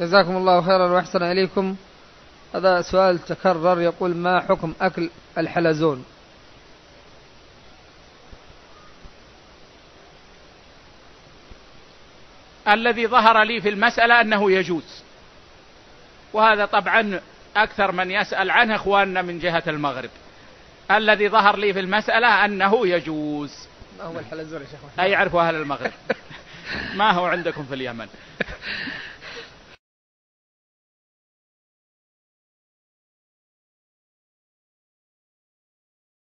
جزاكم الله خيرا وأحسن إليكم. هذا سؤال تكرر يقول ما حكم أكل الحلزون؟ الذي ظهر لي في المسألة أنه يجوز. وهذا طبعا أكثر من يسأل عنه إخواننا من جهة المغرب. الذي ظهر لي في المسألة أنه يجوز. ما هو الحلزون يا شيخ أي يعرف أهل المغرب؟ ما هو عندكم في اليمن؟